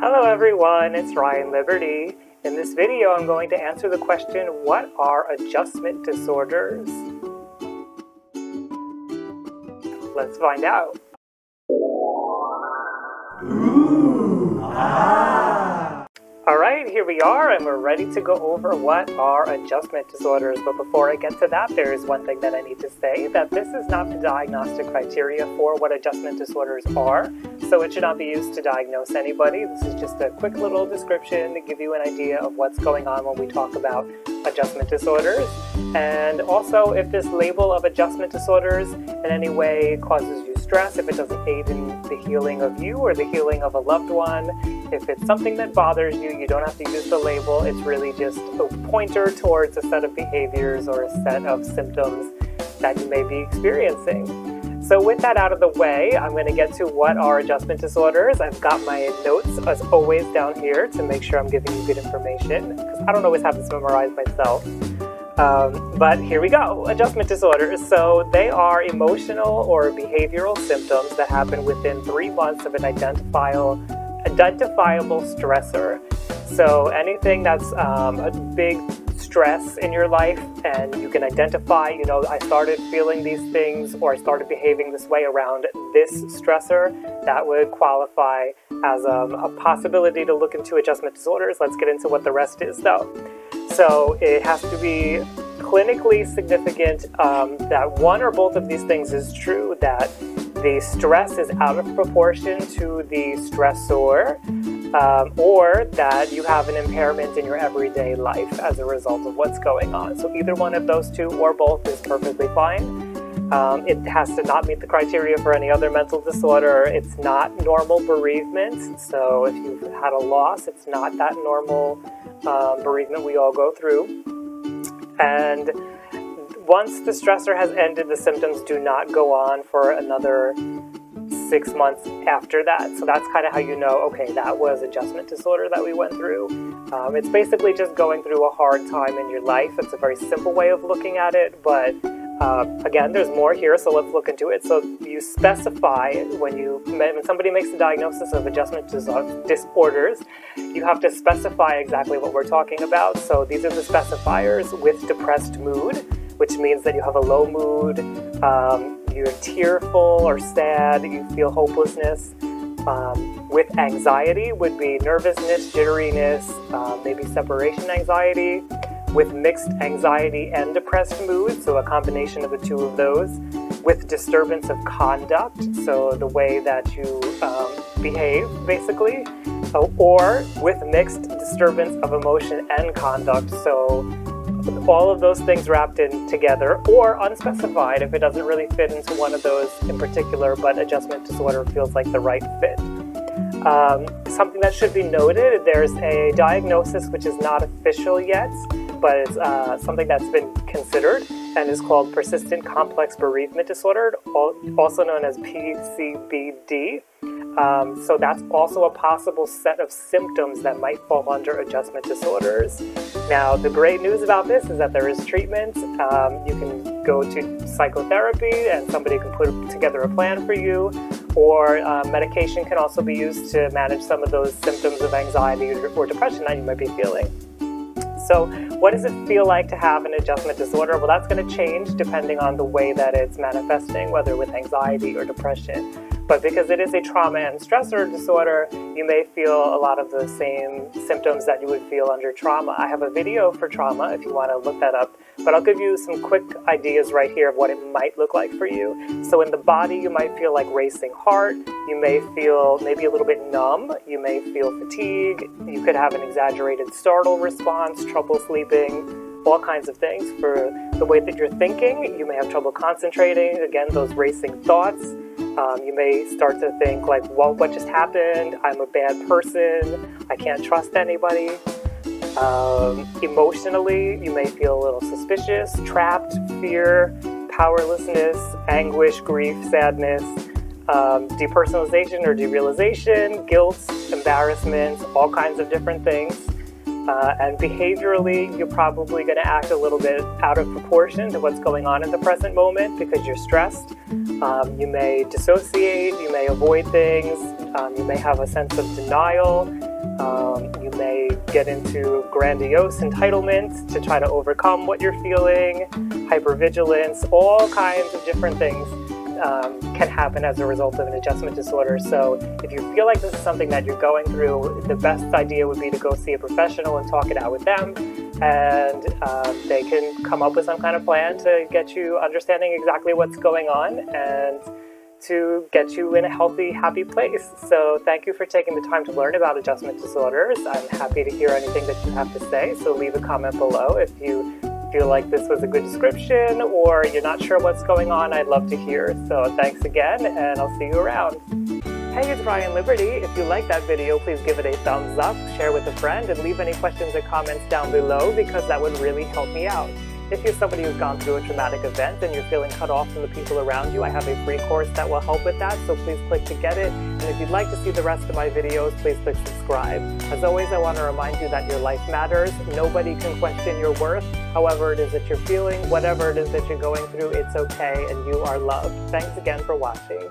Hello everyone, it's Ryan Liberty. In this video, I'm going to answer the question, what are adjustment disorders? Let's find out. Ooh, ah. Alright, here we are, and we're ready to go over what are adjustment disorders. But before I get to that, there is one thing that I need to say that this is not the diagnostic criteria for what adjustment disorders are, so it should not be used to diagnose anybody. This is just a quick little description to give you an idea of what's going on when we talk about adjustment disorders. And also, if this label of adjustment disorders in any way causes you stress, if it doesn't aid in the healing of you or the healing of a loved one, if it's something that bothers you, you don't have to use the label. It's really just a pointer towards a set of behaviors or a set of symptoms that you may be experiencing. So with that out of the way, I'm going to get to what are adjustment disorders. I've got my notes as always down here to make sure I'm giving you good information because I don't always have this memorized myself. Um, but here we go adjustment disorders. So they are emotional or behavioral symptoms that happen within three months of an identifiable, identifiable stressor. So anything that's um, a big stress in your life and you can identify, you know, I started feeling these things or I started behaving this way around this stressor, that would qualify as um, a possibility to look into adjustment disorders. Let's get into what the rest is though. So it has to be clinically significant um, that one or both of these things is true, that the stress is out of proportion to the stressor, um, or that you have an impairment in your everyday life as a result of what's going on. So either one of those two or both is perfectly fine. Um, it has to not meet the criteria for any other mental disorder. It's not normal bereavement. So if you've had a loss, it's not that normal um, bereavement we all go through. And once the stressor has ended, the symptoms do not go on for another six months after that. So that's kind of how you know, okay, that was adjustment disorder that we went through. Um, it's basically just going through a hard time in your life. It's a very simple way of looking at it, but uh, again, there's more here, so let's look into it. So you specify when you when somebody makes a diagnosis of adjustment disorders, you have to specify exactly what we're talking about. So these are the specifiers with depressed mood, which means that you have a low mood, um, you're tearful or sad, you feel hopelessness. Um, with anxiety would be nervousness, jitteriness, uh, maybe separation anxiety with mixed anxiety and depressed mood, so a combination of the two of those, with disturbance of conduct, so the way that you um, behave, basically, or with mixed disturbance of emotion and conduct, so all of those things wrapped in together, or unspecified if it doesn't really fit into one of those in particular, but adjustment disorder feels like the right fit. Um, something that should be noted there's a diagnosis which is not official yet, but it's uh, something that's been considered and is called persistent complex bereavement disorder, also known as PCBD. Um, so that's also a possible set of symptoms that might fall under adjustment disorders. Now, the great news about this is that there is treatment. Um, you can go to psychotherapy and somebody can put together a plan for you, or uh, medication can also be used to manage some of those symptoms of anxiety or depression that you might be feeling. So, what does it feel like to have an adjustment disorder? Well, that's going to change depending on the way that it's manifesting, whether with anxiety or depression. But because it is a trauma and stressor disorder, you may feel a lot of the same symptoms that you would feel under trauma. I have a video for trauma if you want to look that up, but I'll give you some quick ideas right here of what it might look like for you. So in the body, you might feel like racing heart. You may feel maybe a little bit numb. You may feel fatigue. You could have an exaggerated startle response, trouble all kinds of things. For the way that you're thinking, you may have trouble concentrating. Again, those racing thoughts. Um, you may start to think like, well, what just happened? I'm a bad person. I can't trust anybody. Um, emotionally, you may feel a little suspicious, trapped, fear, powerlessness, anguish, grief, sadness, um, depersonalization or derealization, guilt, embarrassment, all kinds of different things. Uh, and behaviorally, you're probably going to act a little bit out of proportion to what's going on in the present moment because you're stressed. Um, you may dissociate, you may avoid things, um, you may have a sense of denial, Um, you may get into grandiose entitlement to try to overcome what you're feeling, hypervigilance, all kinds of different things um, can happen as a result of an adjustment disorder. So if you feel like this is something that you're going through, the best idea would be to go see a professional and talk it out with them. And um, they can come up with some kind of plan to get you understanding exactly what's going on and to get you in a healthy, happy place. So thank you for taking the time to learn about adjustment disorders. I'm happy to hear anything that you have to say, so leave a comment below if you feel like this was a good description or you're not sure what's going on, I'd love to hear. So thanks again, and I'll see you around. Hey, it's Ryan Liberty. If you like that video, please give it a thumbs up, share with a friend, and leave any questions or comments down below because that would really help me out. If you're somebody who's gone through a traumatic event and you're feeling cut off from the people around you, I have a free course that will help with that, so please click to get it. And if you'd like to see the rest of my videos, please click subscribe. As always, I want to remind you that your life matters. Nobody can question your worth. However it is that you're feeling, whatever it is that you're going through, it's okay and you are loved. Thanks again for watching.